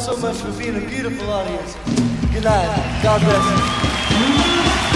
so much for being a beautiful audience. Good night. God bless you.